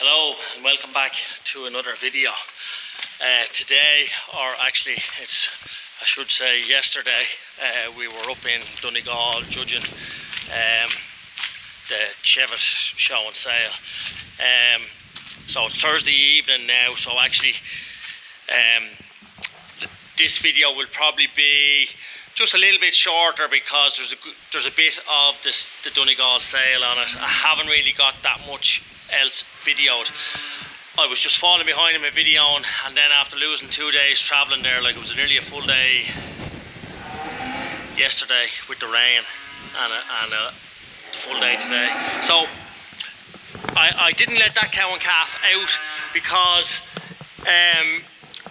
Hello and welcome back to another video. Uh, today, or actually it's I should say yesterday, uh, we were up in Donegal judging um, the Cheviot show and sale. Um, so it's Thursday evening now, so actually um, this video will probably be just a little bit shorter because there's a there's a bit of this the Donegal sale on it. I haven't really got that much else videoed. I was just falling behind in my video and then after losing two days travelling there, like it was nearly a full day yesterday with the rain and a, and a full day today. So I, I didn't let that cow and calf out because um,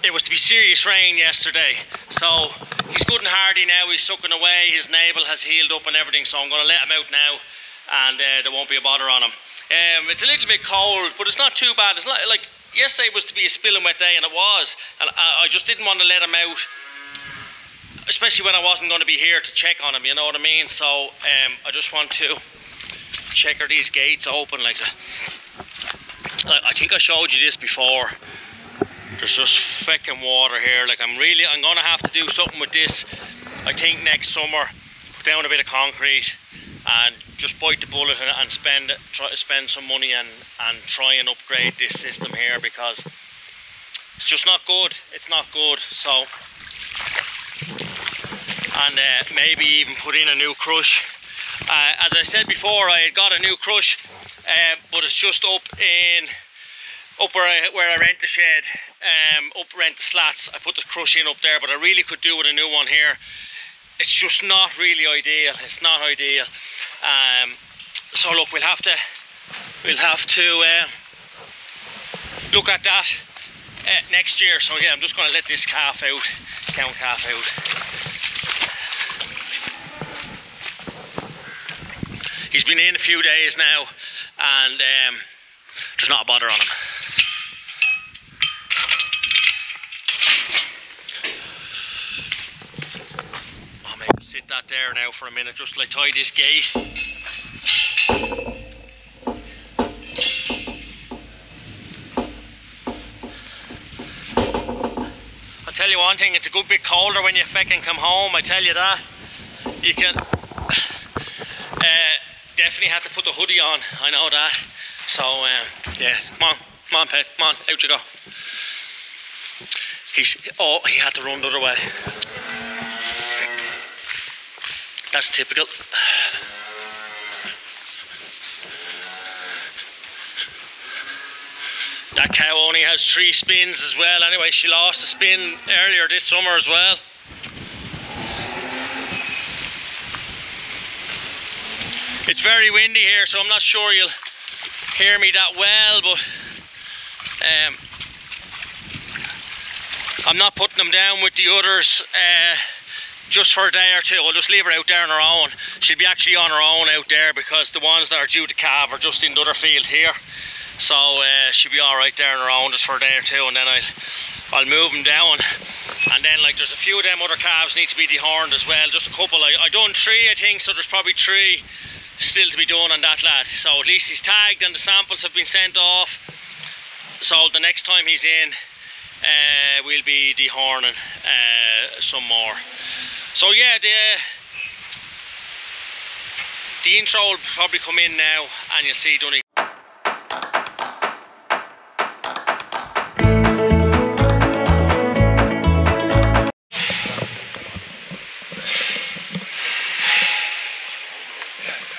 it was to be serious rain yesterday. So he's good and hardy now, he's sucking away, his navel has healed up and everything, so I'm going to let him out now and uh, there won't be a bother on him. Um, it's a little bit cold, but it's not too bad. It's not like yesterday was to be a spilling wet day, and it was. And I, I just didn't want to let him out, especially when I wasn't going to be here to check on him. You know what I mean? So um, I just want to check are these gates open like that. I think I showed you this before. There's just fucking water here. Like I'm really, I'm gonna have to do something with this. I think next summer, put down a bit of concrete and just bite the bullet and, and spend try to spend some money and and try and upgrade this system here because it's just not good. It's not good. So and uh, maybe even put in a new crush. Uh, as I said before I had got a new crush uh, but it's just up in up where I, where I rent the shed um, up rent the slats. I put the crush in up there but I really could do with a new one here. It's just not really ideal. It's not ideal um, so look we'll have to we'll have to uh, look at that uh, next year. So yeah I'm just going to let this calf out count calf out. He's been in a few days now and um, there's not a bother on him. Sit that there now for a minute just like tie this gate. I'll tell you one thing, it's a good bit colder when you fucking come home, I tell you that. You can uh, definitely have to put the hoodie on, I know that. So um, yeah, come on, come on pet, come on, out you go. He's, oh, he had to run the other way. That's typical. That cow only has three spins as well. Anyway, she lost a spin earlier this summer as well. It's very windy here, so I'm not sure you'll hear me that well, but um, I'm not putting them down with the others. Uh, just for a day or two. I'll just leave her out there on her own. She'll be actually on her own out there because the ones that are due to calve are just in the other field here. So uh, she'll be all right there her own just for a day or two and then I'll, I'll move them down. And then like there's a few of them other calves need to be dehorned as well. Just a couple. I, I done three I think so there's probably three still to be done on that lad. So at least he's tagged and the samples have been sent off. So the next time he's in uh, we'll be dehorning uh, some more. So yeah, the the intro will probably come in now and you'll see Donny Okay.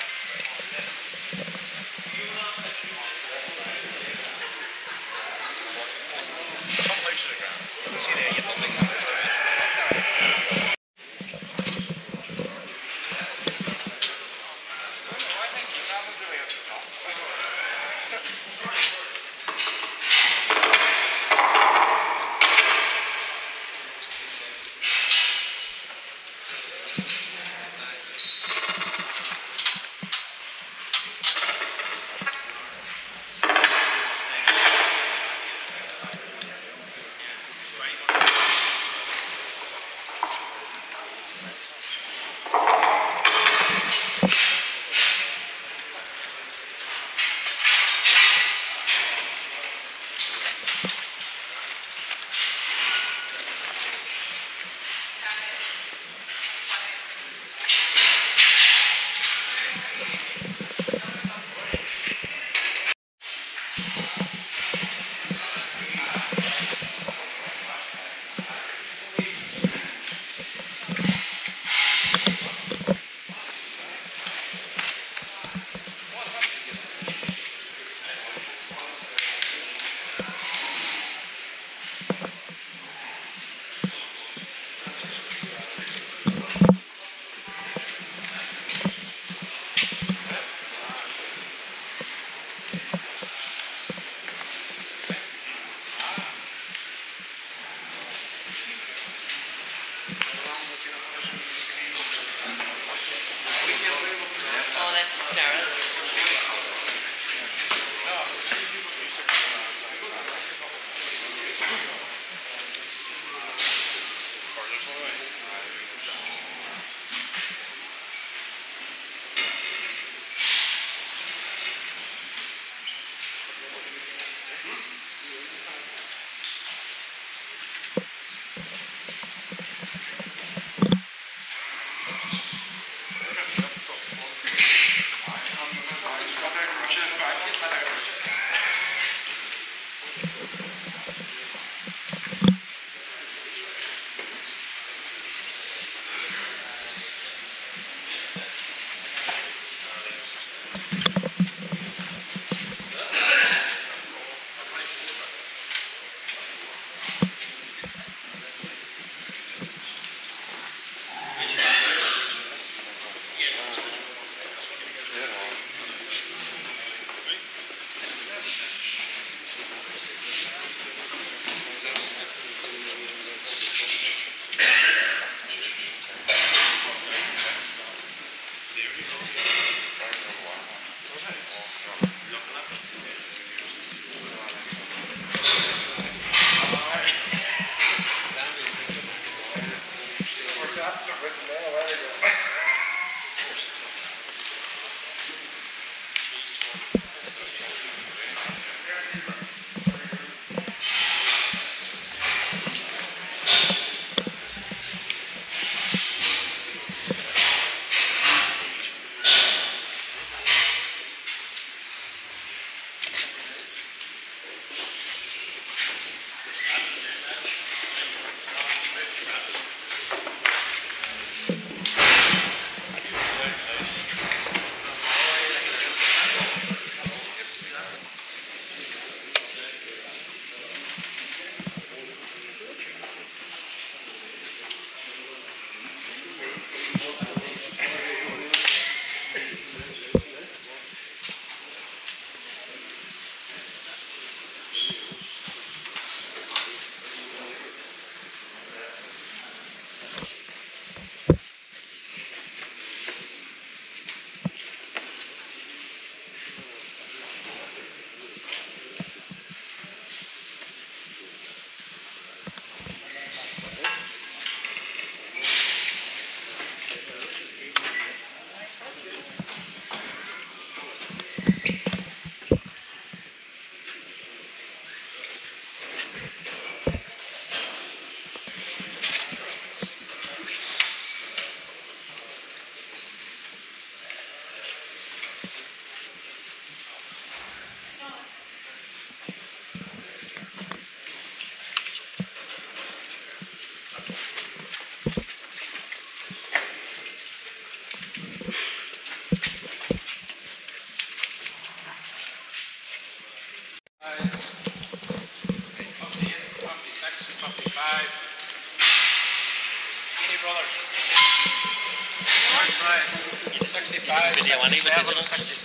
Sixty-five, Video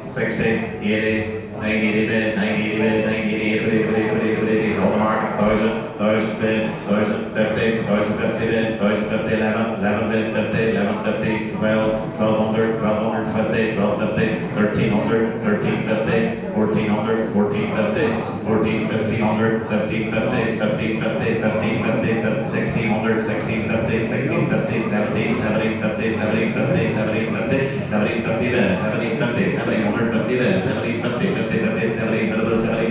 60, 80, 980 bid, 980 bid, 988 bid, bid, bid, bid, bid, he's on the market, 1000, 1000 bid, 1050, 1050 bid, 1050, 11, 11 bid, 50, 1150, 12, 1200, 1250, 1250, 1300, 1350, 1400, 1450, 14, 1500, 1550, 1550, 1550, 1600, 1650, 1650, 17, 1750, 1750, 1750, 1750 bid, 1750, 1750 bid, 1750, 50, 50, 1750, 1750,